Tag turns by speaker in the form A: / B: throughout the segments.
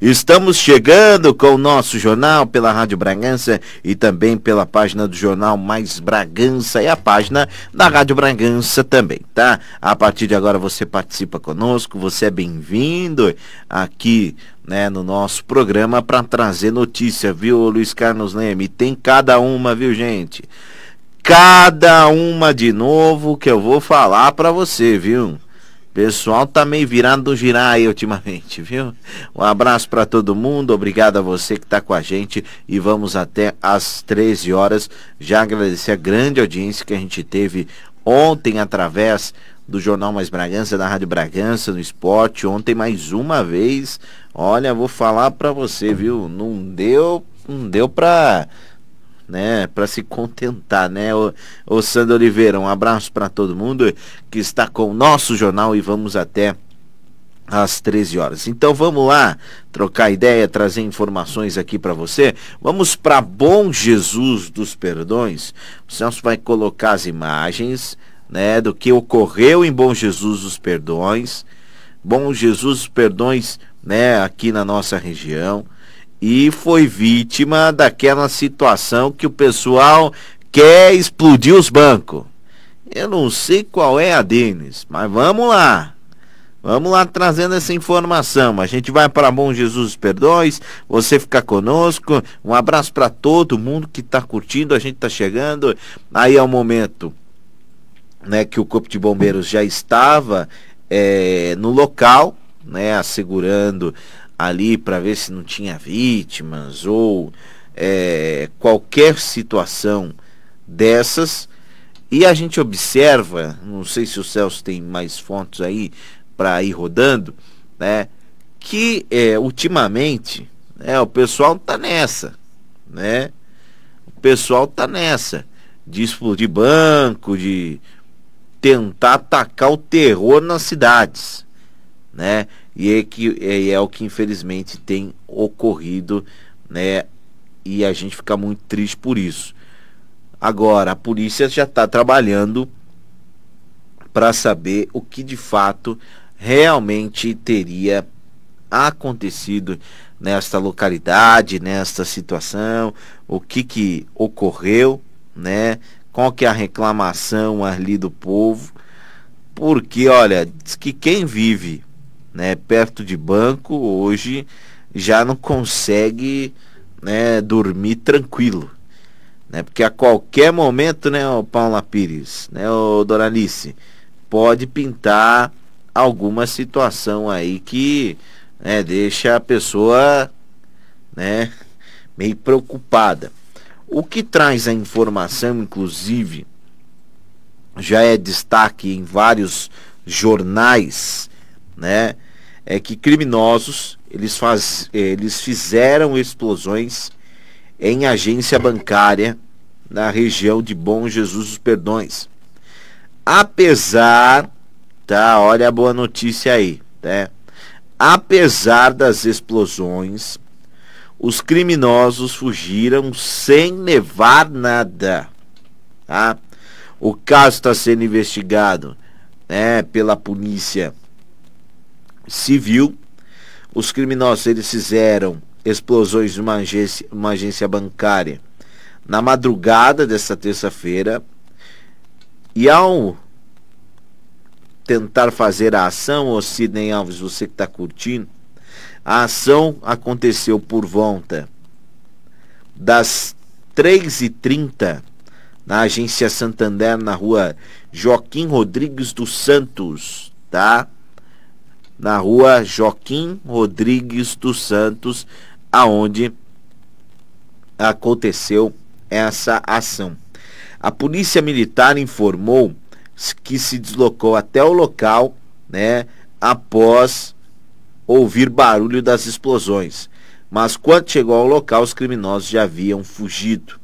A: Estamos chegando com o nosso jornal pela Rádio Bragança e também pela página do jornal Mais Bragança e a página da Rádio Bragança também, tá? A partir de agora você participa conosco, você é bem-vindo aqui, né, no nosso programa para trazer notícia, viu, Luiz Carlos Leme? Tem cada uma, viu, gente? Cada uma de novo que eu vou falar para você, viu? Pessoal tá meio virado do girar aí ultimamente, viu? Um abraço para todo mundo, obrigado a você que tá com a gente e vamos até às 13 horas. Já agradecer a grande audiência que a gente teve ontem através do Jornal Mais Bragança, da Rádio Bragança, no esporte. Ontem mais uma vez, olha, vou falar para você, viu? Não deu, não deu pra né, para se contentar, né? O, o Sandro Oliveira, um abraço para todo mundo que está com o nosso jornal e vamos até às 13 horas. Então vamos lá trocar ideia, trazer informações aqui para você. Vamos para Bom Jesus dos Perdões. O Celso vai colocar as imagens, né, do que ocorreu em Bom Jesus dos Perdões. Bom Jesus dos Perdões, né, aqui na nossa região e foi vítima daquela situação que o pessoal quer explodir os bancos. Eu não sei qual é a deles, mas vamos lá. Vamos lá trazendo essa informação. A gente vai para Bom Jesus Perdões. Você fica conosco. Um abraço para todo mundo que está curtindo. A gente está chegando. Aí é o momento né, que o Corpo de Bombeiros já estava é, no local, né, assegurando ali para ver se não tinha vítimas ou é, qualquer situação dessas. E a gente observa, não sei se o Celso tem mais fontes aí para ir rodando, né? Que é, ultimamente é, o pessoal tá nessa, né? O pessoal tá nessa de explodir banco, de tentar atacar o terror nas cidades, né? E é, que, é, é o que infelizmente tem ocorrido, né? E a gente fica muito triste por isso. Agora, a polícia já está trabalhando para saber o que de fato realmente teria acontecido nesta localidade, nesta situação, o que que ocorreu, né? Qual que é a reclamação ali do povo? Porque, olha, diz que quem vive né, perto de banco, hoje já não consegue né, dormir tranquilo. Né, porque a qualquer momento, né, o Paula Pires, né, o Doralice, pode pintar alguma situação aí que né, deixa a pessoa né, meio preocupada. O que traz a informação, inclusive, já é destaque em vários jornais, né? É que criminosos eles, faz, eles fizeram explosões em agência bancária na região de Bom Jesus dos Perdões. Apesar, tá? Olha a boa notícia aí, né? Apesar das explosões, os criminosos fugiram sem levar nada, tá? O caso está sendo investigado, né, pela polícia civil. Os criminosos eles fizeram explosões numa agência, uma agência bancária na madrugada desta terça-feira. E ao tentar fazer a ação, o Sidney Alves, você que está curtindo, a ação aconteceu por volta das 3h30 na agência Santander, na rua Joaquim Rodrigues dos Santos, tá? Na rua Joaquim Rodrigues dos Santos, aonde aconteceu essa ação. A polícia militar informou que se deslocou até o local, né, após ouvir barulho das explosões. Mas quando chegou ao local, os criminosos já haviam fugido.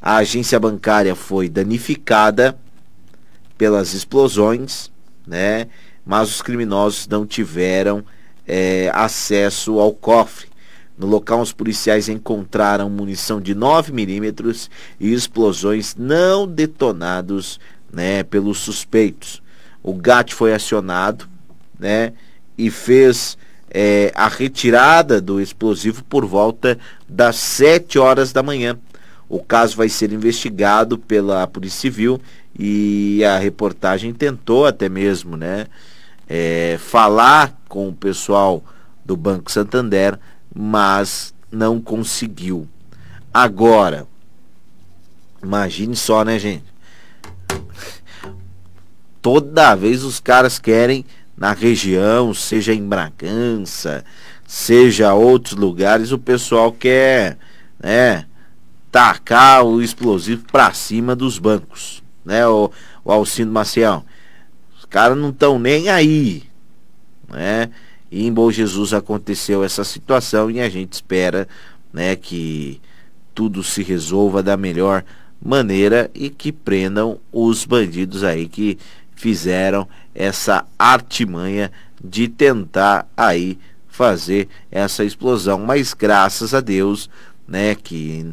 A: A agência bancária foi danificada pelas explosões, né? Mas os criminosos não tiveram é, acesso ao cofre. No local, os policiais encontraram munição de 9 milímetros e explosões não detonados né, pelos suspeitos. O GAT foi acionado né, e fez é, a retirada do explosivo por volta das 7 horas da manhã. O caso vai ser investigado pela Polícia Civil e a reportagem tentou até mesmo, né, é, falar com o pessoal do Banco Santander, mas não conseguiu. Agora, imagine só, né, gente? Toda vez os caras querem na região, seja em Bragança, seja outros lugares, o pessoal quer, né, tacar o explosivo para cima dos bancos, né, o, o Alcindo Maciel. Caras não estão nem aí, né? E em Bom Jesus aconteceu essa situação e a gente espera, né, que tudo se resolva da melhor maneira e que prendam os bandidos aí que fizeram essa artimanha de tentar aí fazer essa explosão. Mas graças a Deus, né, que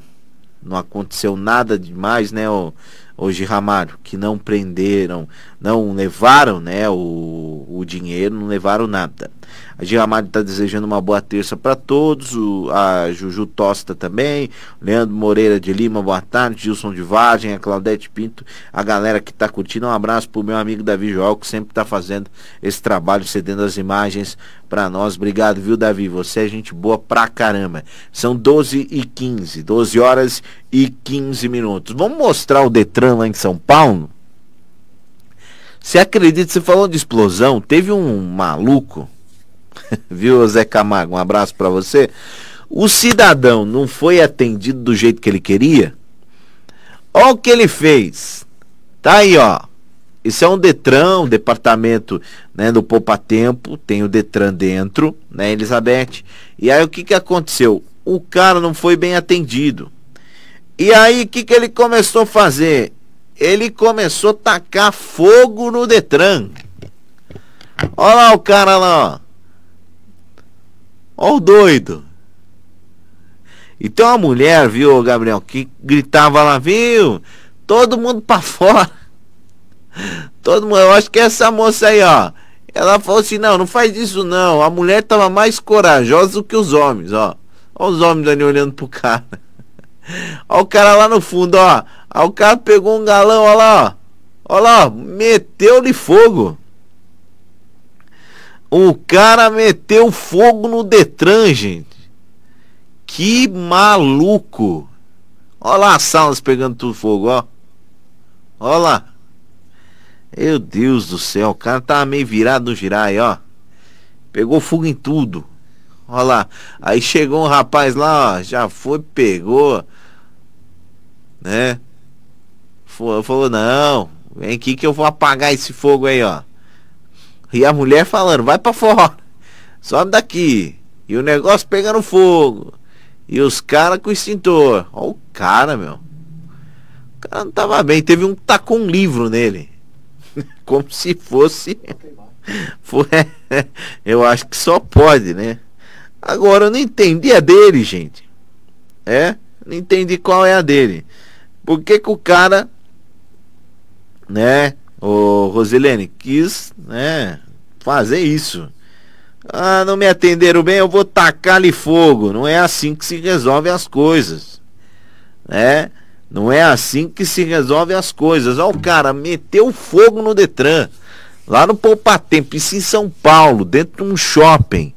A: não aconteceu nada demais, né, o, hoje Ramário, que não prenderam, não levaram, né, o, o dinheiro, não levaram nada. A Giramari está desejando uma boa terça para todos. O, a Juju Tosta também. Leandro Moreira de Lima, boa tarde. Gilson de Vargem, a Claudete Pinto. A galera que está curtindo. Um abraço pro meu amigo Davi Joel, que sempre está fazendo esse trabalho, cedendo as imagens para nós. Obrigado, viu, Davi? Você é gente boa pra caramba. São 12 e 15, 12 horas e 15 minutos. Vamos mostrar o Detran lá em São Paulo? Você acredita, você falou de explosão, teve um maluco Viu, Zé Camargo? Um abraço para você. O cidadão não foi atendido do jeito que ele queria? Olha o que ele fez. Tá aí, ó. Isso é um Detran, um departamento né, do Poupa Tempo, tem o Detran dentro, né, Elizabeth? E aí o que, que aconteceu? O cara não foi bem atendido. E aí o que, que ele começou a fazer? Ele começou a tacar fogo no Detran. Olha lá o cara lá, ó. Ó o doido. E tem uma mulher, viu, Gabriel, que gritava lá, viu? Todo mundo pra fora. Todo mundo, eu acho que essa moça aí, ó. Ela falou assim, não, não faz isso não. A mulher tava mais corajosa do que os homens, ó. Ó os homens ali olhando pro cara. Ó o cara lá no fundo, ó. Aí o cara pegou um galão, ó lá, ó. Ó lá, meteu-lhe fogo. O cara meteu fogo no Detran, gente. Que maluco. Olha lá as salas pegando tudo fogo, ó. Olha lá. Meu Deus do céu, o cara tava meio virado no girai, ó. Pegou fogo em tudo. Olha lá. Aí chegou um rapaz lá, ó, já foi, pegou. Né? Falou, não, vem aqui que eu vou apagar esse fogo aí, ó. E a mulher falando, vai para fora, sobe daqui. E o negócio pegando fogo. E os caras com extintor. Olha o cara, meu. O cara não tava bem. Teve um tacou um livro nele. Como se fosse. Eu acho que só pode, né? Agora eu não entendi a dele, gente. É? Não entendi qual é a dele. Por que, que o cara, né? O Rosilene, quis, né, fazer isso. Ah, não me atenderam bem, eu vou tacar-lhe fogo. Não é assim que se resolvem as coisas. Né? Não é assim que se resolvem as coisas. Olha o cara, meteu fogo no Detran. Lá no Poupatempo, isso em São Paulo, dentro de um shopping.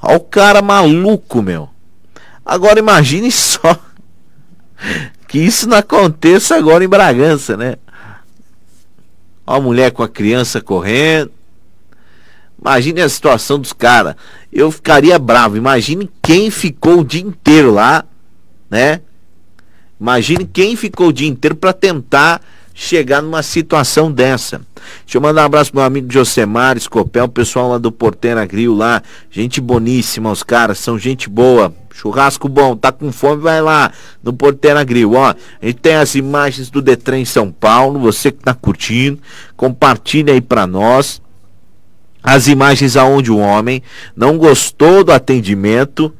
A: Olha o cara maluco, meu. Agora imagine só que isso não aconteça agora em Bragança, né? Ó a mulher com a criança correndo. Imagine a situação dos caras. Eu ficaria bravo. Imagine quem ficou o dia inteiro lá, né? Imagine quem ficou o dia inteiro para tentar chegar numa situação dessa. Deixa eu mandar um abraço pro meu amigo Josemar Escopel, o pessoal lá do Porteira Grill lá. Gente boníssima, os caras são gente boa. Churrasco bom, tá com fome, vai lá no Porteira Grill, ó. A gente tem as imagens do Detran em São Paulo, você que tá curtindo, compartilha aí para nós. As imagens aonde o homem não gostou do atendimento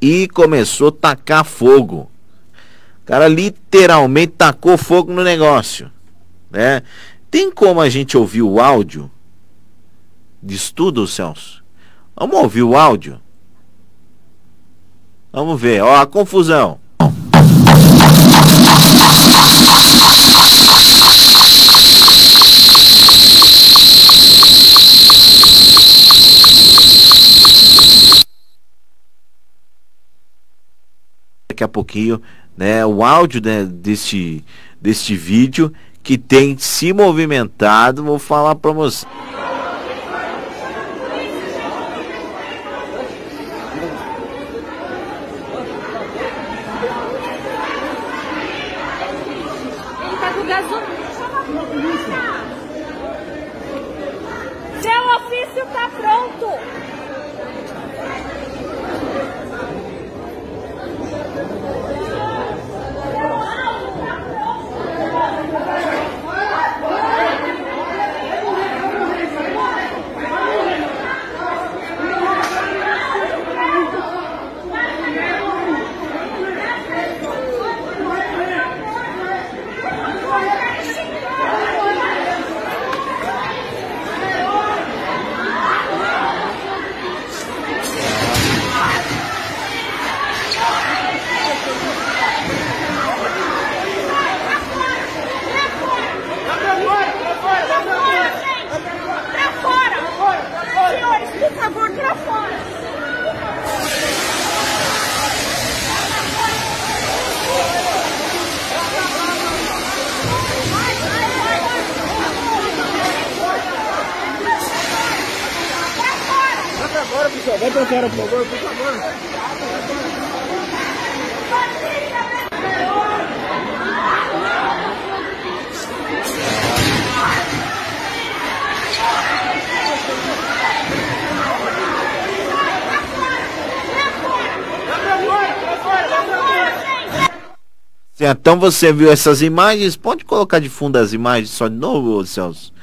A: e começou a tacar fogo. O cara literalmente tacou fogo no negócio, né? Tem como a gente ouvir o áudio de estudo, Celso? Vamos ouvir o áudio? Vamos ver, ó, a confusão. Daqui a pouquinho, né, o áudio né, deste, deste vídeo que tem se movimentado, vou falar para você. Então você viu essas imagens? Pode colocar de fundo as imagens só de novo, Celso.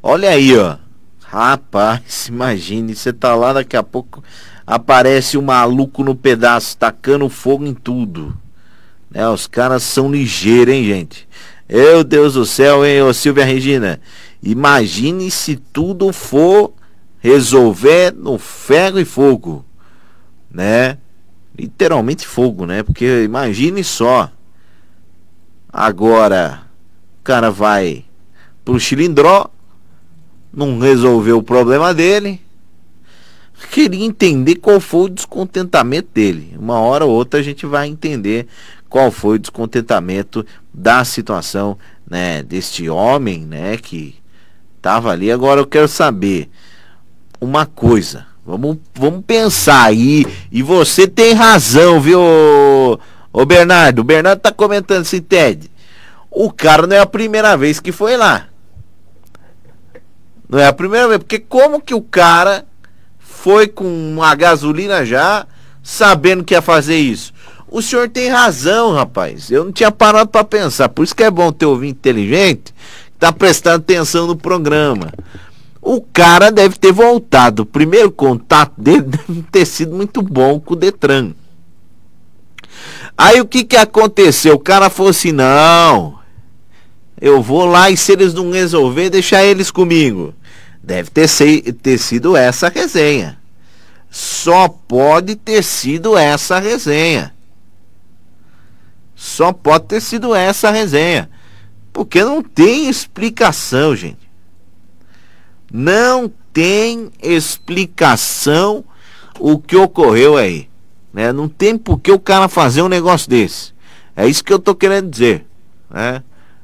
A: Olha aí, ó. Rapaz, imagine, você tá lá daqui a pouco aparece um maluco no pedaço tacando fogo em tudo. Né, os caras são ligeiros, hein, gente? Meu Deus do céu, hein, ô Silvia Regina. Imagine se tudo for resolver no ferro e fogo, né? Literalmente fogo, né? Porque imagine só. Agora, o cara vai pro Chilindró, não resolveu o problema dele. Queria entender qual foi o descontentamento dele. Uma hora ou outra a gente vai entender qual foi o descontentamento da situação, né, deste homem, né, que tava ali. Agora eu quero saber uma coisa. Vamos, vamos pensar aí. E você tem razão, viu? Ô Bernardo, o Bernardo tá comentando assim, Ted. O cara não é a primeira vez que foi lá. Não é a primeira vez, porque como que o cara foi com uma gasolina já, sabendo que ia fazer isso? O senhor tem razão, rapaz. Eu não tinha parado para pensar. Por isso que é bom ter ouvinte inteligente, tá prestando atenção no programa. O cara deve ter voltado. O primeiro contato dele deve ter sido muito bom com o Detran. Aí o que que aconteceu? O cara falou assim: não, eu vou lá e se eles não resolver, deixar eles comigo. Deve ter, ter sido essa resenha. Só pode ter sido essa resenha. Só pode ter sido essa resenha. Porque não tem explicação, gente. Não tem explicação o que ocorreu aí. Né? Não tem por que o cara fazer um negócio desse. É isso que eu tô querendo dizer. Né?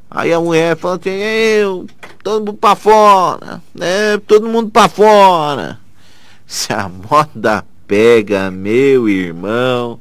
A: Aí a mulher fala assim, eu, todo mundo pra fora, né? Todo mundo pra fora. Se a moda pega, meu irmão,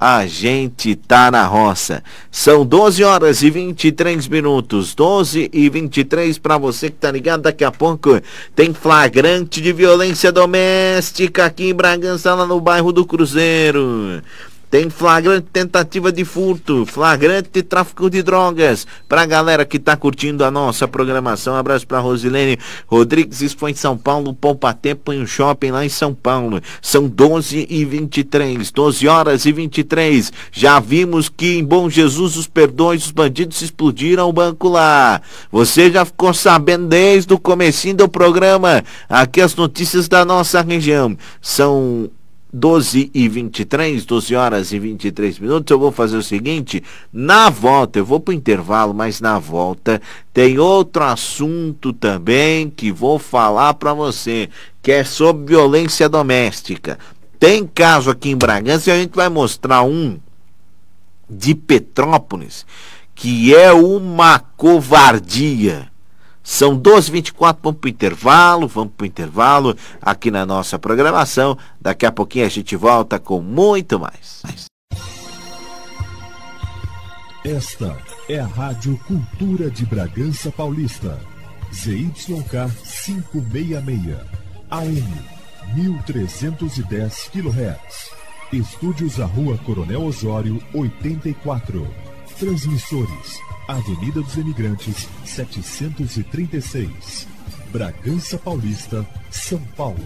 A: a gente tá na roça. São 12 horas e 23 minutos. 12 e 23 para você que tá ligado. Daqui a pouco tem flagrante de violência doméstica aqui em Bragança, lá no bairro do Cruzeiro. Tem flagrante tentativa de furto, flagrante tráfico de drogas. Pra galera que tá curtindo a nossa programação, um abraço pra Rosilene Rodrigues, expõe em São Paulo, poupa tempo em um shopping lá em São Paulo. São 12 e 23, 12 horas e 23. Já vimos que em Bom Jesus os perdões, os bandidos explodiram o banco lá. Você já ficou sabendo desde o comecinho do programa. Aqui as notícias da nossa região. São 12 e 23, 12 horas e 23 minutos. Eu vou fazer o seguinte: na volta, eu vou para o intervalo, mas na volta tem outro assunto também que vou falar para você, que é sobre violência doméstica. Tem caso aqui em Bragança e a gente vai mostrar um de Petrópolis que é uma covardia são 12h24, vamos para o intervalo, vamos para o intervalo aqui na nossa programação. Daqui a pouquinho a gente volta com muito mais.
B: Esta é a Rádio Cultura de Bragança Paulista. ZYK 566, AM 1310 kHz. Estúdios à Rua Coronel Osório 84. Transmissores Avenida dos Imigrantes, 736. Bragança Paulista, São Paulo.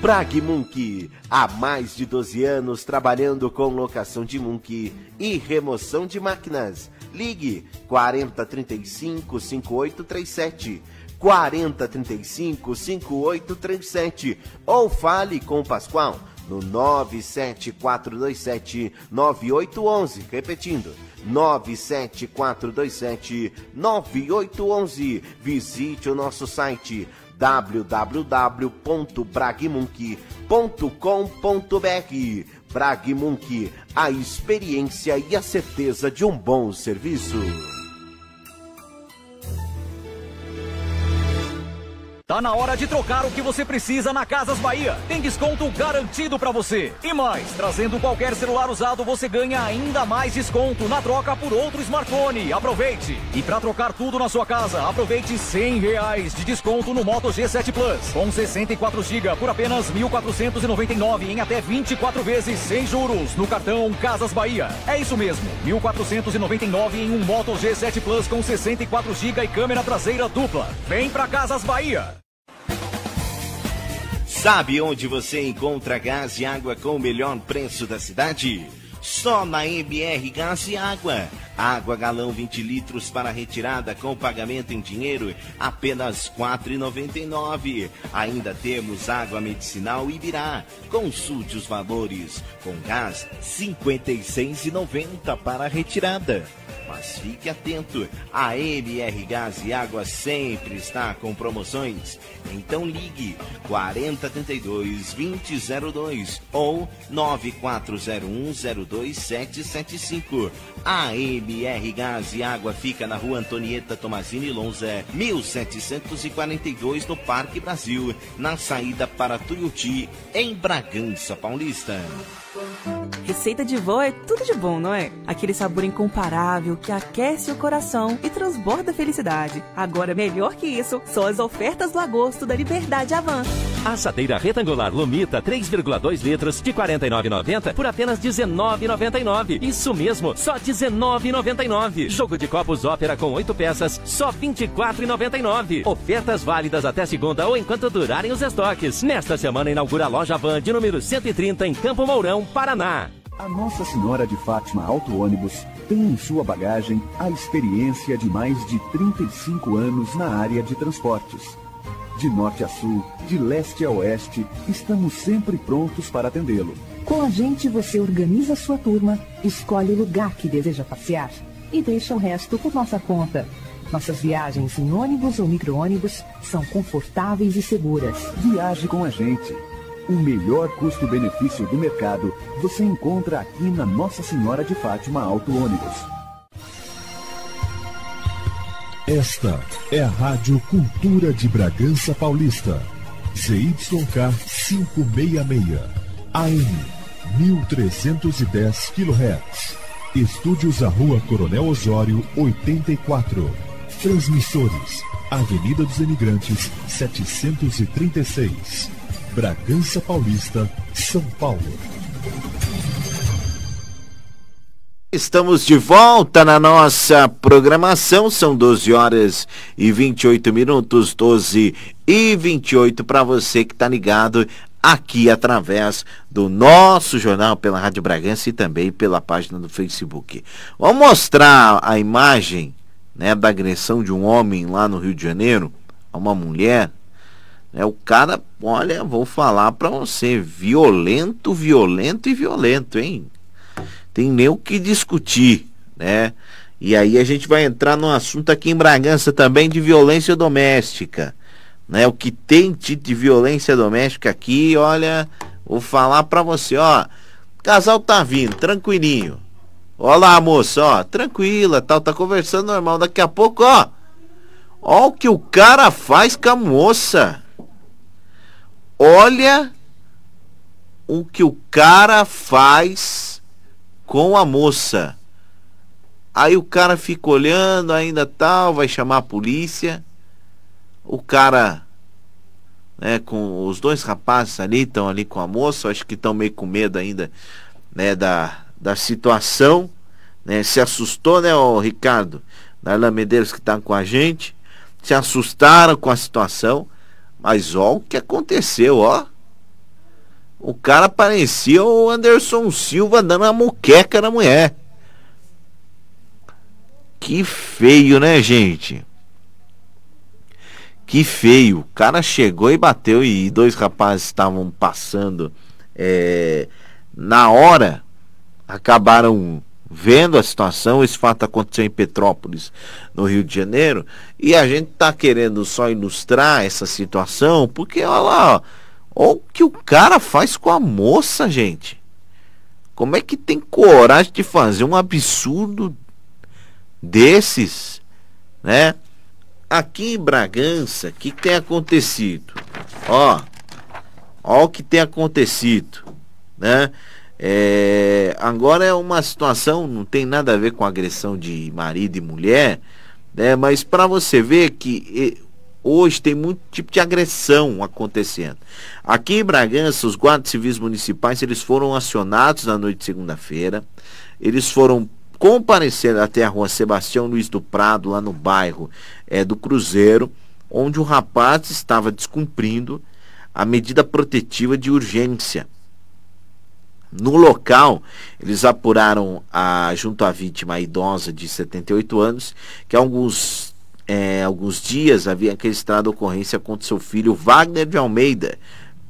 C: Pragmunk, há mais de 12 anos trabalhando com locação de Munk e remoção de máquinas. Ligue 4035 5837. 4035 5837 ou fale com o Pascoal no 97427 9811. Repetindo, 97427 9811. Visite o nosso site www.bragmunk.com.br. Bragmunk, a experiência e a certeza de um bom serviço.
D: Tá na hora de trocar o que você precisa na Casas Bahia. Tem desconto garantido para você. E mais, trazendo qualquer celular usado, você ganha ainda mais desconto na troca por outro smartphone. Aproveite! E para trocar tudo na sua casa, aproveite 100 reais de desconto no Moto G7 Plus. Com 64 GB por apenas 1.499 em até 24 vezes sem juros no cartão Casas Bahia. É isso mesmo, 1.499 em um Moto G7 Plus com 64 GB e câmera traseira dupla. Vem pra Casas Bahia!
C: Sabe onde você encontra gás e água com o melhor preço da cidade? Só na MR Gás e Água. Água galão 20 litros para retirada com pagamento em dinheiro, apenas R$ 4,99. Ainda temos água medicinal Ibirá. Consulte os valores. Com gás, R$ 56,90 para retirada. Mas fique atento, a MR Gás e Água sempre está com promoções. Então ligue 4032 2002 ou 940102775. A MR Gás e Água fica na rua Antonieta Tomazini Lonza, 1742 no Parque Brasil, na saída para Tuiuti, em Bragança Paulista.
E: Receita de vó é tudo de bom, não é? Aquele sabor incomparável que aquece o coração e transborda felicidade. Agora, melhor que isso, são as ofertas do agosto da Liberdade Avan.
F: Assadeira retangular Lomita 3,2 litros de 49,90 por apenas 19,99. Isso mesmo, só 19,99. Jogo de copos Ópera com 8 peças, só 24,99. Ofertas válidas até segunda ou enquanto durarem os estoques. Nesta semana inaugura a loja Van de número 130 em Campo Mourão, Paraná.
G: A Nossa Senhora de Fátima Auto Ônibus tem em sua bagagem a experiência de mais de 35 anos na área de transportes. De norte a sul, de leste a oeste, estamos sempre prontos para atendê-lo.
H: Com a gente, você organiza sua turma, escolhe o lugar que deseja passear e deixa o resto por nossa conta. Nossas viagens em ônibus ou micro-ônibus são confortáveis e seguras.
G: Viaje com a gente. O melhor custo-benefício do mercado você encontra aqui na Nossa Senhora de Fátima Auto Ônibus.
B: Esta é a Rádio Cultura de Bragança Paulista. ZYK 566, AM 1310 kHz. Estúdios à Rua Coronel Osório 84. Transmissores Avenida dos Imigrantes, 736. Bragança Paulista, São Paulo.
A: Estamos de volta na nossa programação, são 12 horas e 28 minutos, 12 e 28 para você que está ligado aqui através do nosso jornal pela Rádio Bragança e também pela página do Facebook. Vamos mostrar a imagem né, da agressão de um homem lá no Rio de Janeiro a uma mulher. Né, o cara, olha, vou falar para você, violento, violento e violento, hein? Tem nem o que discutir, né? E aí a gente vai entrar no assunto aqui em Bragança também de violência doméstica. Né? O que tem de violência doméstica aqui, olha, vou falar para você, ó. Casal tá vindo, tranquilinho. Olá, moça, ó, tranquila, tal, tá conversando normal. Daqui a pouco, ó, ó o que o cara faz com a moça. Olha o que o cara faz com a moça. Aí o cara fica olhando, ainda tal, vai chamar a polícia. O cara, né, com os dois rapazes ali, estão ali com a moça, acho que estão meio com medo ainda, né, da, da situação, né? Se assustou, né, o Ricardo? Darlan Medeiros que está com a gente, se assustaram com a situação, mas ó o que aconteceu, ó. O cara parecia o Anderson Silva dando a muqueca na mulher. Que feio, né, gente? Que feio. O cara chegou e bateu e dois rapazes estavam passando é, na hora acabaram vendo a situação. Esse fato aconteceu em Petrópolis, no Rio de Janeiro, e a gente está querendo só ilustrar essa situação, porque olha lá, ó, olha o que o cara faz com a moça, gente. Como é que tem coragem de fazer um absurdo desses, né? Aqui em Bragança, o que, que tem acontecido? Ó, ó o que tem acontecido, né? É, agora é uma situação, não tem nada a ver com agressão de marido e mulher, né? mas para você ver que hoje tem muito tipo de agressão acontecendo. Aqui em Bragança, os guardas civis municipais eles foram acionados na noite de segunda-feira, eles foram comparecer até a rua Sebastião Luiz do Prado, lá no bairro é, do Cruzeiro, onde o rapaz estava descumprindo a medida protetiva de urgência no local, eles apuraram a, junto à vítima, a idosa de 78 anos, que há alguns, é, alguns dias havia registrado ocorrência contra seu filho Wagner de Almeida,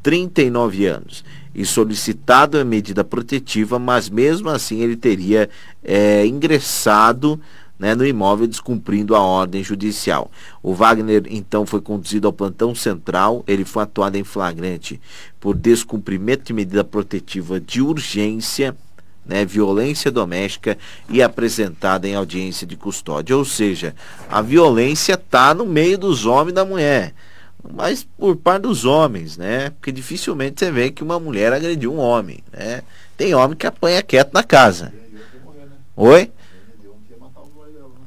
A: 39 anos, e solicitado a medida protetiva, mas mesmo assim ele teria é, ingressado né, no imóvel descumprindo a ordem judicial. O Wagner então foi conduzido ao plantão central, ele foi atuado em flagrante por descumprimento de medida protetiva de urgência, né, violência doméstica e apresentada em audiência de custódia. Ou seja, a violência está no meio dos homens e da mulher. Mas por parte dos homens, né? Porque dificilmente você vê que uma mulher agrediu um homem, né? Tem homem que apanha quieto na casa. Oi?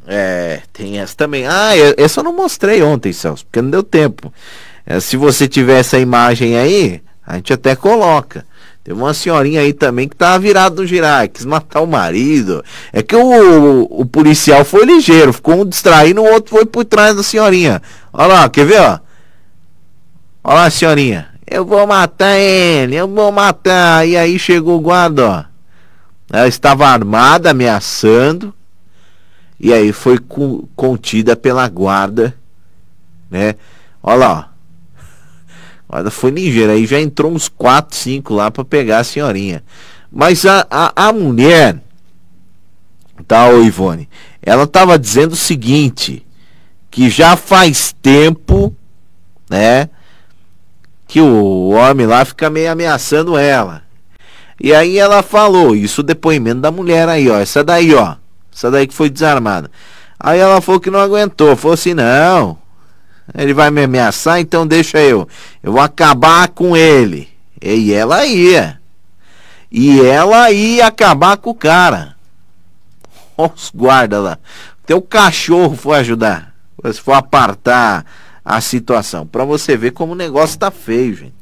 A: É, tem essa também. Ah, eu, essa eu não mostrei ontem, Celso, porque não deu tempo. É, se você tiver essa imagem aí, a gente até coloca. Teve uma senhorinha aí também que tava virada no girar, quis matar o marido. É que o, o policial foi ligeiro, ficou um distraindo, o outro foi por trás da senhorinha. Olha lá, quer ver, ó? Olha lá, senhorinha. Eu vou matar ele, eu vou matar. E aí chegou o guarda, ó. Ela estava armada, ameaçando e aí foi contida pela guarda, né? Olha lá, ó. A guarda foi ligeira, aí já entrou uns 4, 5 lá para pegar a senhorinha. Mas a, a, a mulher, tá, ô Ivone, ela tava dizendo o seguinte, que já faz tempo, né? Que o homem lá fica meio ameaçando ela. E aí ela falou, isso o depoimento da mulher aí, ó. Essa daí, ó. Essa daí que foi desarmada. Aí ela falou que não aguentou. Falou assim: não, ele vai me ameaçar, então deixa eu. Eu vou acabar com ele. E ela ia. E ela ia acabar com o cara. Os guarda lá. Teu cachorro foi ajudar. Se for apartar a situação, para você ver como o negócio tá feio, gente.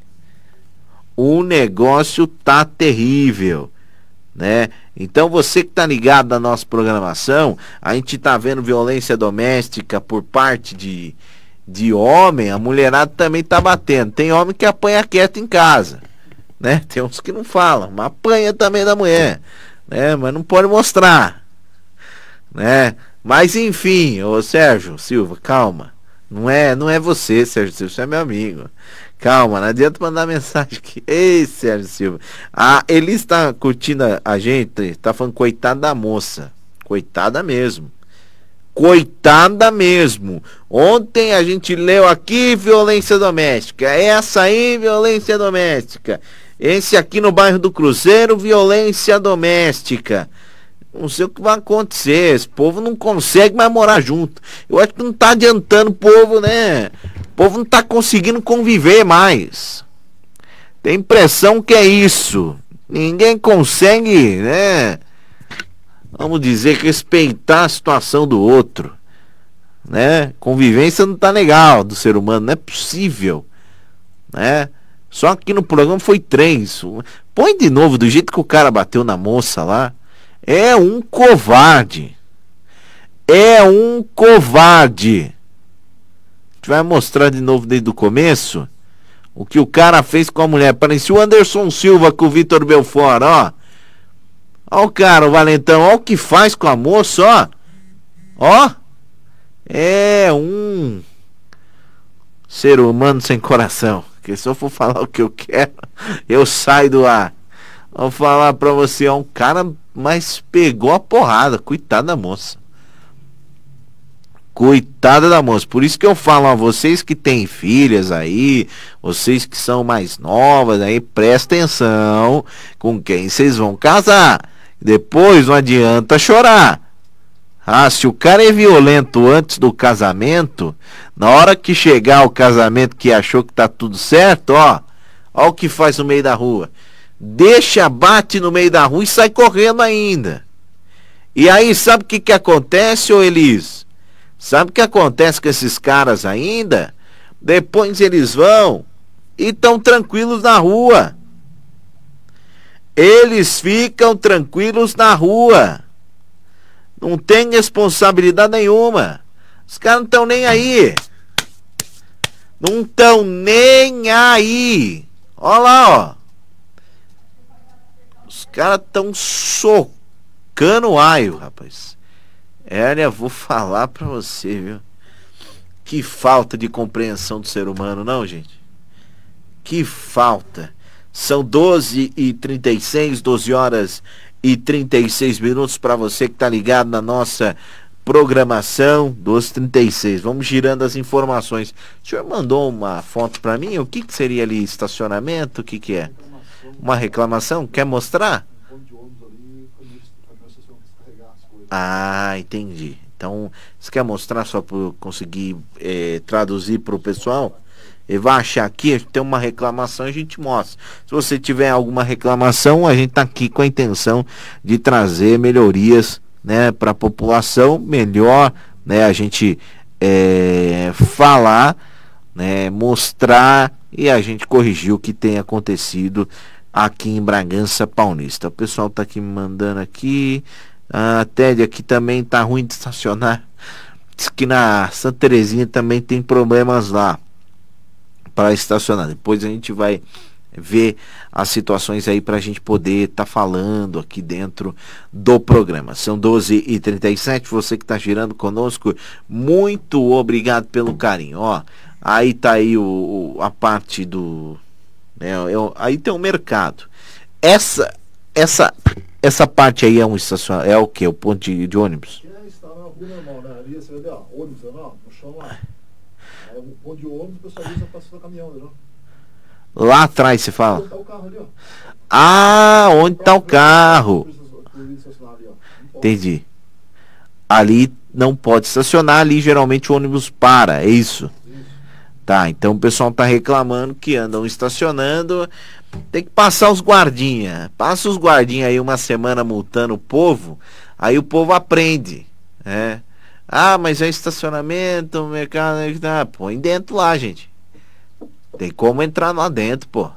A: O negócio tá terrível, né? Então você que tá ligado na nossa programação, a gente tá vendo violência doméstica por parte de de homem, a mulherada também tá batendo. Tem homem que apanha quieto em casa, né? Tem uns que não falam, mas apanha também da mulher, né? Mas não pode mostrar, né? Mas enfim, ô Sérgio Silva, calma. Não é, não é você, Sérgio Silva, você é meu amigo. Calma, não adianta mandar mensagem aqui. Ei, Sérgio Silva. Ah, ele está curtindo a gente, está falando coitada da moça. Coitada mesmo. Coitada mesmo. Ontem a gente leu aqui violência doméstica. Essa aí, violência doméstica. Esse aqui no bairro do Cruzeiro, violência doméstica. Não sei o que vai acontecer. Esse povo não consegue mais morar junto. Eu acho que não tá adiantando o povo, né? O povo não tá conseguindo conviver mais. Tem impressão que é isso. Ninguém consegue, né? vamos dizer, respeitar a situação do outro. Né? Convivência não tá legal do ser humano, não é possível. Né? Só que no programa foi três. Põe de novo, do jeito que o cara bateu na moça lá. É um covarde. É um covarde. Gente vai mostrar de novo desde o começo o que o cara fez com a mulher. Parecia o Anderson Silva com o Vitor Belfort, ó. Ó o cara, o Valentão, ó o que faz com a moça, ó. Ó. É um ser humano sem coração. Que se eu for falar o que eu quero, eu saio do ar. Vou falar pra você, é um cara, mas pegou a porrada. Coitada da moça. Coitada da moça. Por isso que eu falo a vocês que têm filhas aí, vocês que são mais novas aí, presta atenção com quem vocês vão casar. Depois não adianta chorar. Ah, se o cara é violento antes do casamento, na hora que chegar o casamento que achou que tá tudo certo, ó, ó o que faz no meio da rua. Deixa, bate no meio da rua e sai correndo ainda. E aí, sabe o que que acontece, ô Elis? Sabe o que acontece com esses caras ainda? Depois eles vão e estão tranquilos na rua. Eles ficam tranquilos na rua. Não tem responsabilidade nenhuma. Os caras não estão nem aí. Não estão nem aí. Olha lá, ó. Os caras estão socando o aio, rapaz. Olha, vou falar pra você, viu? Que falta de compreensão do ser humano, não, gente? Que falta. São 12 e 36, 12 horas e 36 minutos para você que está ligado na nossa programação 1236. Vamos girando as informações. O senhor mandou uma foto para mim? O que, que seria ali estacionamento? O que, que é? Uma reclamação? Quer mostrar? Ah, entendi. Então, você quer mostrar só para conseguir é, traduzir para o pessoal? Ele vai achar aqui, tem uma reclamação, a gente mostra. Se você tiver alguma reclamação, a gente está aqui com a intenção de trazer melhorias né, para a população, melhor né, a gente é, falar, né, mostrar e a gente corrigir o que tem acontecido aqui em Bragança Paulista. O pessoal está aqui me mandando aqui. A Ted aqui também tá ruim de estacionar. Diz que na Santa Terezinha também tem problemas lá para estacionar. Depois a gente vai ver as situações aí para a gente poder estar tá falando aqui dentro do programa. São 12 e 37 você que está girando conosco, muito obrigado pelo carinho. Ó, aí tá aí o, o a parte do. Né, é, aí tem o mercado. Essa, essa, essa parte aí é um estacionamento. É o que? O ponto de, de ônibus? É, está na rua normal, né? Ali você vê, ó, ônibus, não, no chão lá. É um ponto de ônibus, o pessoal usa para caminhão, né? Lá atrás você fala? Onde tá o carro ali, ó. Ah, onde está o carro? Entendi. Ali não pode estacionar, ali geralmente o ônibus para, é isso? Tá, então o pessoal tá reclamando que andam estacionando, tem que passar os guardinha. Passa os guardinha aí uma semana multando o povo, aí o povo aprende, né? Ah, mas é estacionamento, mercado. Ah, põe dentro lá, gente. Tem como entrar lá dentro, pô.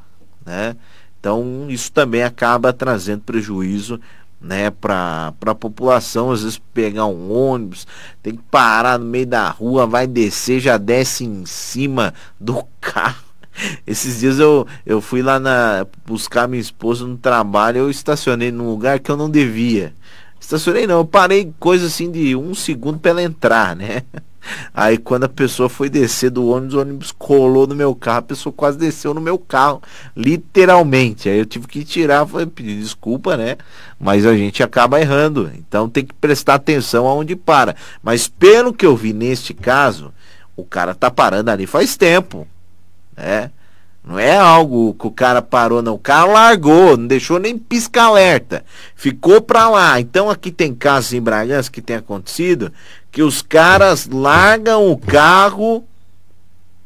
A: Né? Então isso também acaba trazendo prejuízo né, para a população, às vezes pegar um ônibus, tem que parar no meio da rua, vai descer, já desce em cima do carro. Esses dias eu, eu fui lá na buscar minha esposa no trabalho, eu estacionei num lugar que eu não devia. Estacionei não, eu parei coisa assim de um segundo para ela entrar, né? Aí quando a pessoa foi descer do ônibus, o ônibus colou no meu carro, a pessoa quase desceu no meu carro, literalmente. Aí eu tive que tirar, foi pedir desculpa, né? Mas a gente acaba errando. Então tem que prestar atenção aonde para. Mas pelo que eu vi neste caso, o cara tá parando ali faz tempo, né? Não é algo que o cara parou, não. O cara largou, não deixou nem pisca-alerta. Ficou pra lá. Então aqui tem casos em Bragança que tem acontecido que os caras largam o carro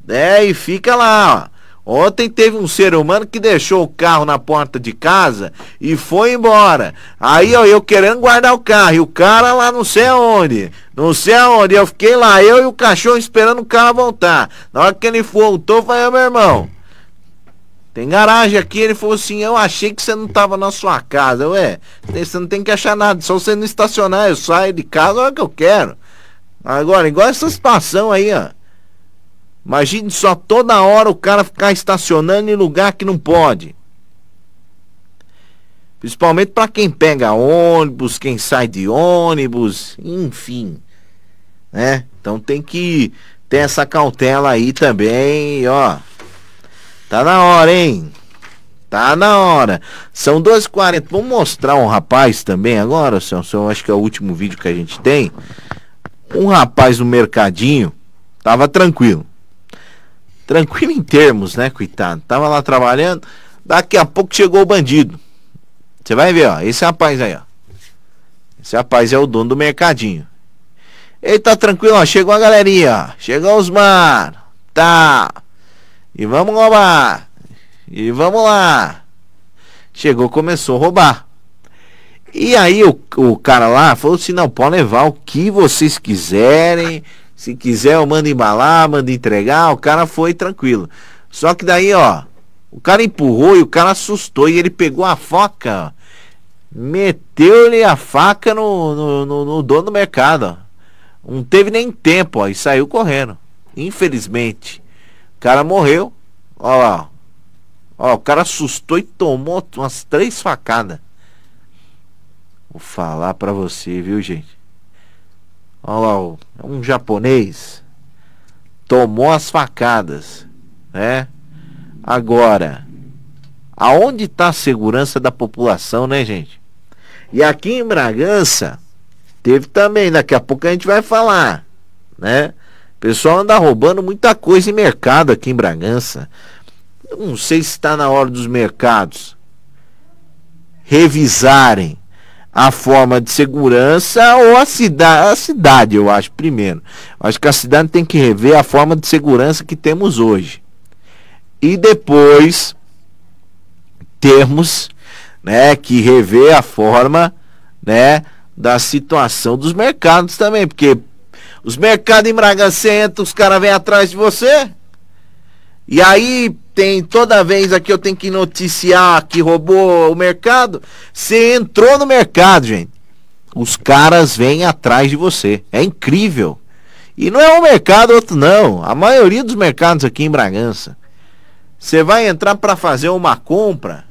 A: né, e fica lá. Ó. Ontem teve um ser humano que deixou o carro na porta de casa e foi embora. Aí ó, eu querendo guardar o carro e o cara lá não sei aonde. Não sei aonde. Eu fiquei lá, eu e o cachorro esperando o carro voltar. Na hora que ele voltou, eu falei, meu irmão. Tem garagem aqui, ele falou assim, eu achei que você não tava na sua casa. Ué, você não tem que achar nada, só você não estacionar, eu saio de casa a hora que eu quero. Agora, igual essa situação aí, ó. Imagine só toda hora o cara ficar estacionando em lugar que não pode. Principalmente para quem pega ônibus, quem sai de ônibus, enfim. Né? Então tem que ter essa cautela aí também, ó. Tá na hora, hein? Tá na hora. São 2h40. Vamos mostrar um rapaz também agora, senhor. Acho que é o último vídeo que a gente tem. Um rapaz no mercadinho tava tranquilo. Tranquilo em termos, né, coitado? Tava lá trabalhando. Daqui a pouco chegou o bandido. Você vai ver, ó. Esse rapaz aí, ó. Esse rapaz é o dono do mercadinho. Ele tá tranquilo, ó. Chegou a galerinha, ó. Chegou os mar. Tá. E vamos roubar. E vamos lá. Chegou, começou a roubar. E aí o, o cara lá falou assim, não, pode levar o que vocês quiserem. Se quiser eu mando embalar, mando entregar. O cara foi tranquilo. Só que daí, ó, o cara empurrou e o cara assustou e ele pegou a faca, meteu-lhe a faca no, no, no, no, dono do mercado. Ó. Não teve nem tempo, ó, e saiu correndo. Infelizmente. O cara morreu. Ó lá. Ó, o cara assustou e tomou umas três facadas. Vou falar pra você, viu, gente? Olha lá, um japonês tomou as facadas, né? Agora, aonde está a segurança da população, né, gente? E aqui em Bragança, teve também, daqui a pouco a gente vai falar, né? O pessoal anda roubando muita coisa em mercado aqui em Bragança. não sei se está na hora dos mercados revisarem a forma de segurança ou a cidade, a cidade, eu acho, primeiro. Acho que a cidade tem que rever a forma de segurança que temos hoje. E depois termos, né, que rever a forma, né, da situação dos mercados também, porque os mercados em Braga os caras vêm atrás de você. E aí tem toda vez aqui eu tenho que noticiar que roubou o mercado. Você entrou no mercado, gente. Os caras vêm atrás de você. É incrível. E não é um mercado outro não. A maioria dos mercados aqui em Bragança. Você vai entrar para fazer uma compra,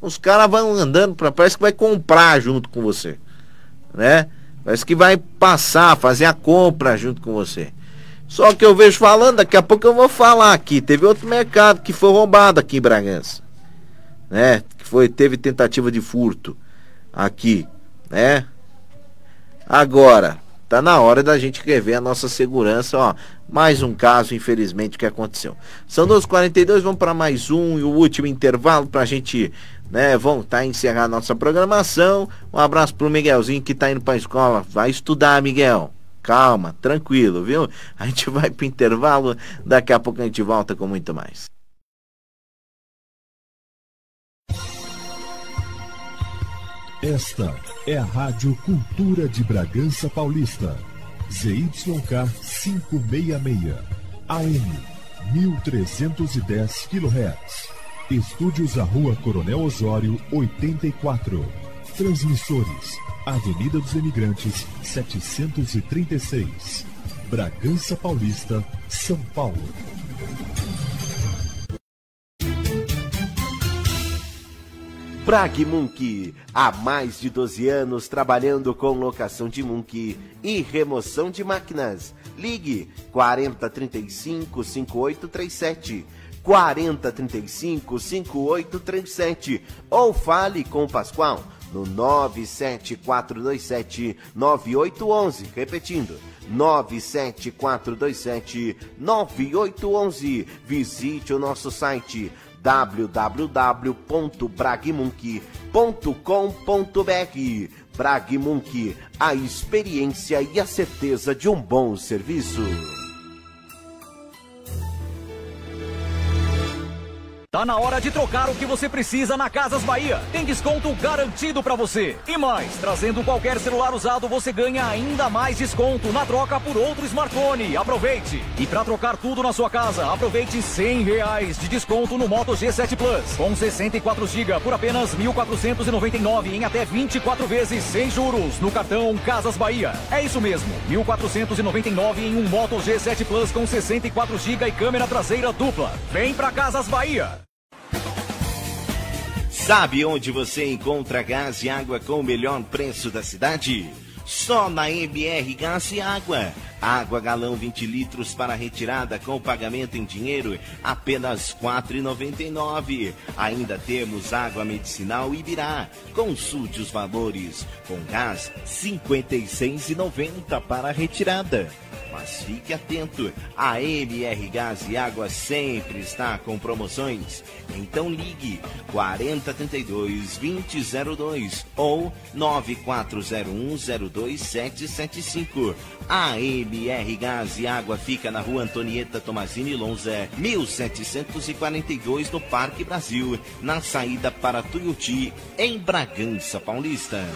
A: os caras vão andando para parece que vai comprar junto com você, né? Parece que vai passar, fazer a compra junto com você. Só que eu vejo falando, daqui a pouco eu vou falar aqui. Teve outro mercado que foi roubado aqui em Bragança. Né? Que foi, teve tentativa de furto aqui, né? Agora, tá na hora da gente rever a nossa segurança, ó. Mais um caso, infelizmente, que aconteceu. São 12h42, vamos para mais um e o último intervalo pra gente, né, voltar a encerrar a nossa programação. Um abraço pro Miguelzinho que tá indo pra escola. Vai estudar, Miguel. Calma, tranquilo, viu? A gente vai pro intervalo, daqui a pouco a gente volta com muito mais.
B: Esta é a Rádio Cultura de Bragança Paulista. ZYK 566, AM 1310 kHz. Estúdios à Rua Coronel Osório 84. Transmissores Avenida dos Imigrantes 736. Bragança Paulista, São Paulo.
C: Bragmunk, há mais de 12 anos trabalhando com locação de Munk e remoção de máquinas. Ligue 4035 5837 4035 5837 ou fale com o Pascoal no 97427 9811, repetindo 97427 9811. Visite o nosso site www.bragmunk.com.br. Bragmunk, a experiência e a certeza de um bom serviço.
D: Tá na hora de trocar o que você precisa na Casas Bahia. Tem desconto garantido para você. E mais, trazendo qualquer celular usado, você ganha ainda mais desconto na troca por outro smartphone. Aproveite! E para trocar tudo na sua casa, aproveite 100 reais de desconto no Moto G7 Plus. Com 64 GB por apenas 1.499 em até 24 vezes sem juros no cartão Casas Bahia. É isso mesmo, 1.499 em um Moto G7 Plus com 64 GB e câmera traseira dupla. Vem pra Casas Bahia!
C: Sabe onde você encontra gás e água com o melhor preço da cidade? Só na MR Gás e Água. Água galão 20 litros para retirada com pagamento em dinheiro, apenas R$ 4,99. Ainda temos água medicinal Ibirá. Consulte os valores. Com gás, R$ 56,90 para retirada. Mas fique atento, a MR Gás e Água sempre está com promoções. Então ligue 4032 2002 ou 940102775. A MR Gás e Água fica na rua Antonieta Tomazini Lonza, 1742 no Parque Brasil, na saída para Tuiuti, em Bragança Paulista.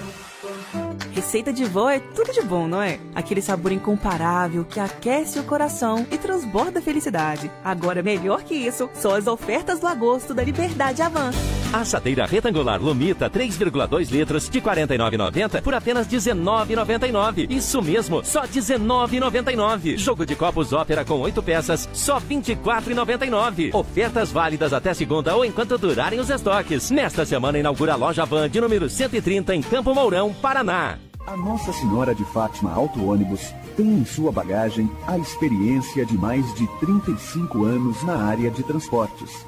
E: Receita de vó é tudo de bom, não é? Aquele sabor incomparável que aquece o coração e transborda felicidade. Agora, melhor que isso, só as ofertas do agosto da Liberdade Avan.
F: Assadeira retangular Lomita 3,2 litros de 49,90 por apenas 19,99. Isso mesmo, só 19,99. Jogo de copos Ópera com 8 peças, só 24,99. Ofertas válidas até segunda ou enquanto durarem os estoques. Nesta semana inaugura a loja Van de número 130 em Campo Mourão, Paraná.
G: A Nossa Senhora de Fátima Auto Ônibus tem em sua bagagem a experiência de mais de 35 anos na área de transportes.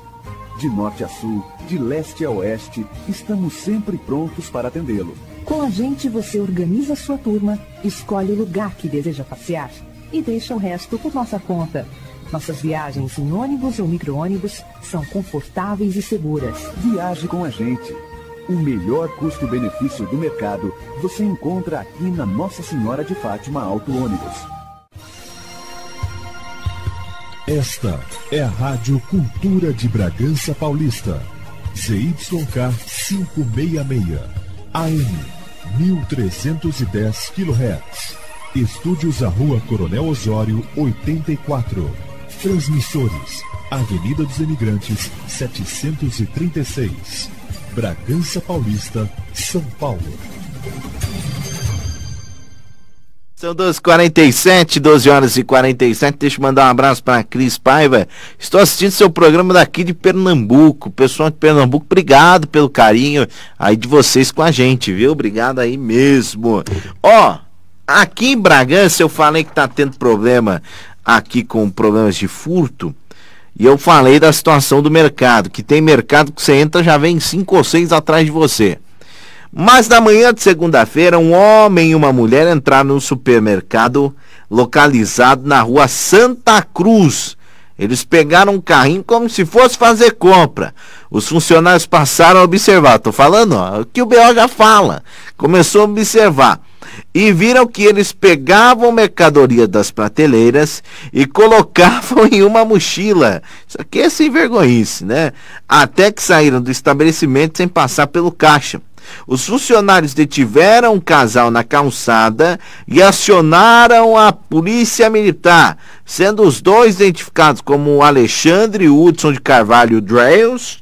G: De norte a sul, de leste a oeste, estamos sempre prontos para atendê-lo.
H: Com a gente você organiza sua turma, escolhe o lugar que deseja passear e deixa o resto por nossa conta. Nossas viagens em ônibus ou micro-ônibus são confortáveis e seguras.
G: Viaje com a gente. O melhor custo-benefício do mercado você encontra aqui na Nossa Senhora de Fátima Auto Ônibus.
B: Esta é a Rádio Cultura de Bragança Paulista. ZYK 566, AM 1310 kHz. Estúdios à Rua Coronel Osório 84. Transmissores Avenida dos Imigrantes 736. Bragança Paulista, São Paulo.
A: São 12h47, 12 horas e 47. Deixa eu mandar um abraço para Cris Paiva. Estou assistindo seu programa daqui de Pernambuco. Pessoal de Pernambuco, obrigado pelo carinho aí de vocês com a gente, viu? Obrigado aí mesmo. Ó, aqui em Bragança eu falei que tá tendo problema aqui com problemas de furto. E eu falei da situação do mercado, que tem mercado que você entra já vem cinco ou seis atrás de você. Mas na manhã de segunda-feira, um homem e uma mulher entraram no supermercado localizado na rua Santa Cruz. Eles pegaram um carrinho como se fosse fazer compra. Os funcionários passaram a observar. Tô falando, ó, o que o BO já fala. Começou a observar e viram que eles pegavam mercadoria das prateleiras e colocavam em uma mochila. Isso aqui é sem vergonhice, né? Até que saíram do estabelecimento sem passar pelo caixa. Os funcionários detiveram um casal na calçada e acionaram a polícia militar, sendo os dois identificados como Alexandre Hudson de Carvalho Draios.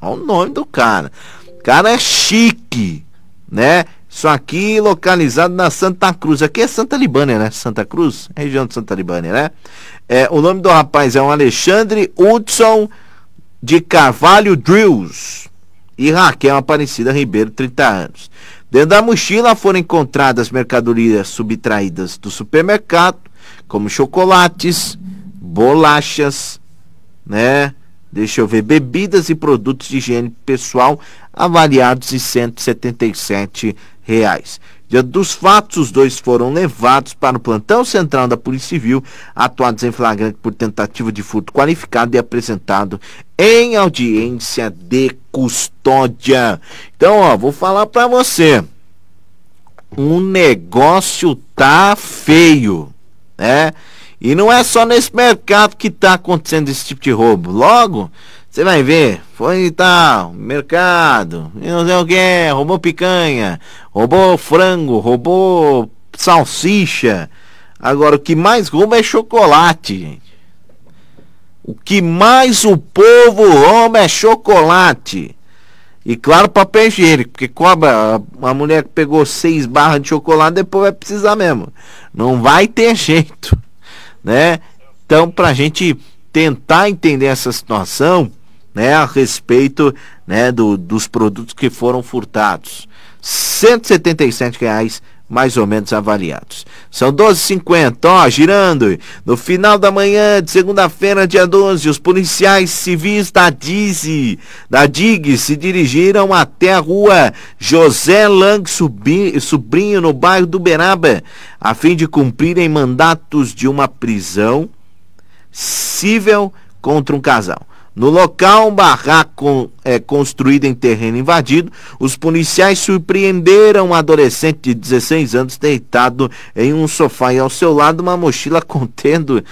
A: Olha o nome do cara. O cara é chique, né? Isso aqui localizado na Santa Cruz. Aqui é Santa Libânia, né? Santa Cruz, região de Santa Libânia, né? É, o nome do rapaz é um Alexandre Hudson de Carvalho Drills e Raquel Aparecida Ribeiro, 30 anos. Dentro da mochila foram encontradas mercadorias subtraídas do supermercado, como chocolates, bolachas, né? Deixa eu ver, bebidas e produtos de higiene pessoal avaliados em 177 reais. Diante dos fatos, os dois foram levados para o plantão central da Polícia Civil, atuados em flagrante por tentativa de furto qualificado e apresentado em audiência de custódia. Então, ó, vou falar para você. O negócio tá feio, né? E não é só nesse mercado que tá acontecendo esse tipo de roubo. Logo, você vai ver, foi tal, mercado, não sei o que, roubou picanha, roubou frango, roubou salsicha. Agora, o que mais rouba é chocolate, gente. O que mais o povo rouba é chocolate. E claro, papel higiênico, porque cobra, a mulher que pegou seis barras de chocolate, depois vai precisar mesmo. Não vai ter jeito, né? Então, pra gente tentar entender essa situação, né, a respeito né, do, dos produtos que foram furtados. R$ reais mais ou menos avaliados. São 12h50, ó, girando. No final da manhã de segunda-feira, dia 12, os policiais civis da DIZ, da DIG, se dirigiram até a rua José Lang Sobrinho, no bairro do Beraba, a fim de cumprirem mandatos de uma prisão cível contra um casal. No local, um barraco é, construído em terreno invadido, os policiais surpreenderam um adolescente de 16 anos deitado em um sofá e ao seu lado uma mochila contendo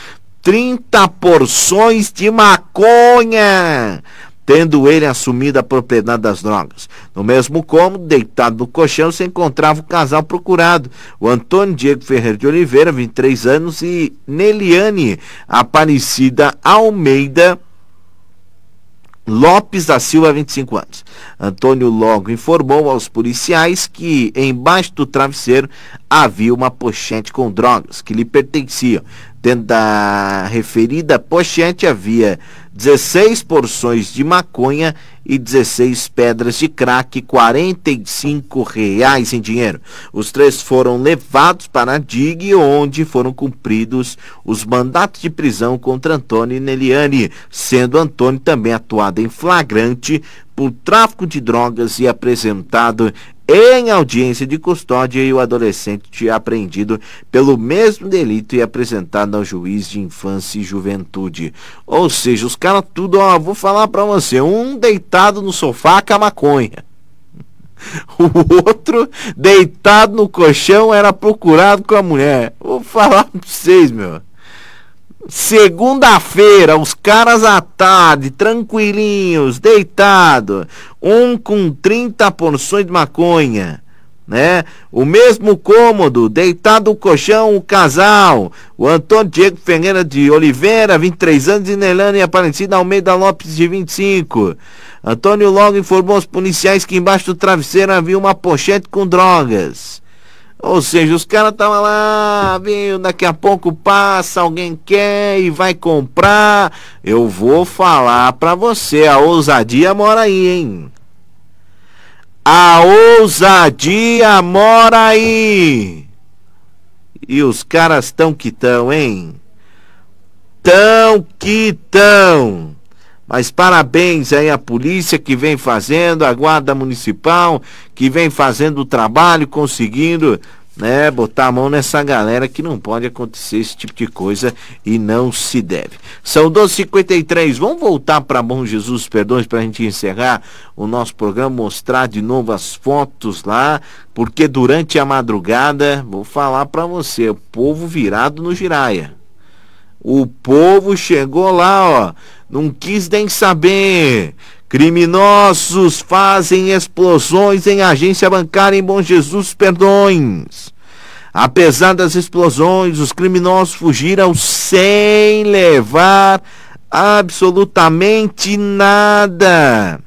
A: 30 porções de maconha tendo ele assumido a propriedade das drogas. No mesmo cômodo, deitado no colchão, se encontrava o casal procurado, o Antônio Diego Ferreira de Oliveira, 23 anos, e Neliane Aparecida Almeida, Lopes da Silva, 25 anos. Antônio logo informou aos policiais que embaixo do travesseiro havia uma pochete com drogas que lhe pertenciam. Dentro da referida pochete havia 16 porções de maconha e 16 pedras de crack, 45 reais em dinheiro. Os três foram levados para a DIG, onde foram cumpridos os mandatos de prisão contra Antônio e Neliane, sendo Antônio também atuado em flagrante por tráfico de drogas e apresentado em audiência de custódia e o adolescente apreendido pelo mesmo delito e apresentado ao juiz de infância e juventude. Ou seja, os caras tudo, ó, vou falar para você, um deitado no sofá com a maconha. O outro deitado no colchão era procurado com a mulher. Vou falar pra vocês, meu. Segunda-feira, os caras à tarde, tranquilinhos, deitado, um com 30 porções de maconha, né? O mesmo cômodo, deitado no colchão, o casal, o Antônio Diego Ferreira de Oliveira, 23 anos, e Nelane Aparecida Almeida Lopes, de 25. Antônio logo informou aos policiais que embaixo do travesseiro havia uma pochete com drogas. Ou seja, os caras estavam lá, viu, daqui a pouco passa, alguém quer e vai comprar. Eu vou falar pra você, a ousadia mora aí, hein? A ousadia mora aí. E os caras tão que tão, hein? Tão que tão. Mas parabéns aí à polícia que vem fazendo, a guarda municipal que vem fazendo o trabalho, conseguindo, né, botar a mão nessa galera que não pode acontecer esse tipo de coisa e não se deve. São 12h53, vamos voltar para Bom Jesus Perdões para a gente encerrar o nosso programa, mostrar de novo as fotos lá, porque durante a madrugada, vou falar para você, o povo virado no giraia. O povo chegou lá, ó, não quis nem saber. Criminosos fazem explosões em agência bancária em Bom Jesus Perdões. Apesar das explosões, os criminosos fugiram sem levar absolutamente nada.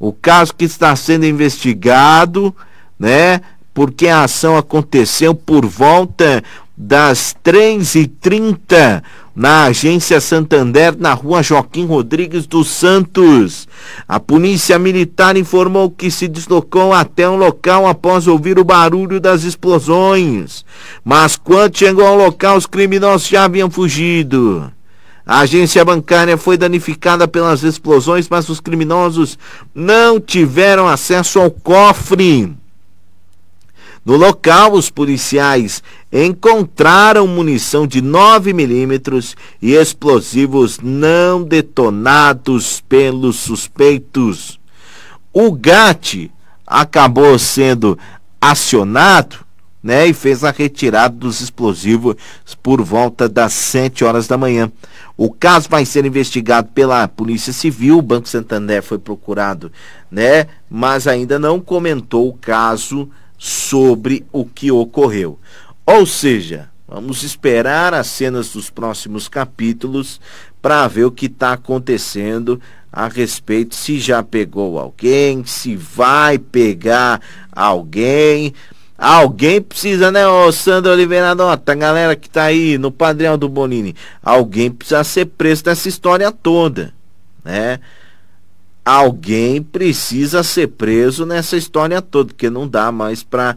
A: O caso que está sendo investigado, né? Porque a ação aconteceu por volta das 3h30 na agência Santander, na rua Joaquim Rodrigues dos Santos. A polícia militar informou que se deslocou até o local após ouvir o barulho das explosões. Mas quando chegou ao local, os criminosos já haviam fugido. A agência bancária foi danificada pelas explosões, mas os criminosos não tiveram acesso ao cofre. No local, os policiais encontraram munição de 9 milímetros e explosivos não detonados pelos suspeitos. O GAT acabou sendo acionado né, e fez a retirada dos explosivos por volta das 7 horas da manhã. O caso vai ser investigado pela Polícia Civil, o Banco Santander foi procurado, né, mas ainda não comentou o caso sobre o que ocorreu. Ou seja, vamos esperar as cenas dos próximos capítulos para ver o que está acontecendo a respeito se já pegou alguém, se vai pegar alguém. Alguém precisa, né, ô Sandro Oliveira Nota, galera que tá aí no padrão do Bonini, alguém precisa ser preso nessa história toda, né? Alguém precisa ser preso nessa história toda, porque não dá mais para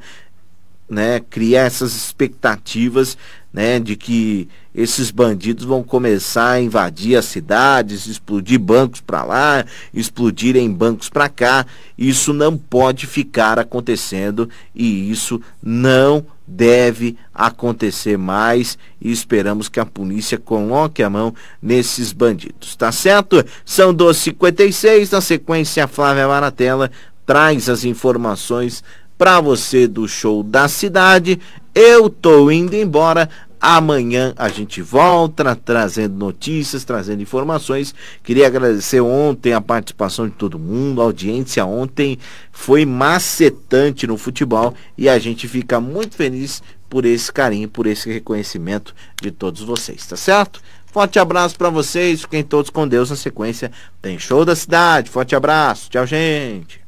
A: né, criar essas expectativas né, de que esses bandidos vão começar a invadir as cidades, explodir bancos para lá, explodirem bancos para cá. Isso não pode ficar acontecendo e isso não deve acontecer mais e esperamos que a polícia coloque a mão nesses bandidos, tá certo? São 12h56, na sequência a Flávia Maratella traz as informações para você do show da cidade. Eu tô indo embora. Amanhã a gente volta trazendo notícias, trazendo informações. Queria agradecer ontem a participação de todo mundo. A audiência ontem foi macetante no futebol e a gente fica muito feliz por esse carinho, por esse reconhecimento de todos vocês, tá certo? Forte abraço para vocês, fiquem todos com Deus na sequência. Tem show da cidade. Forte abraço. Tchau, gente.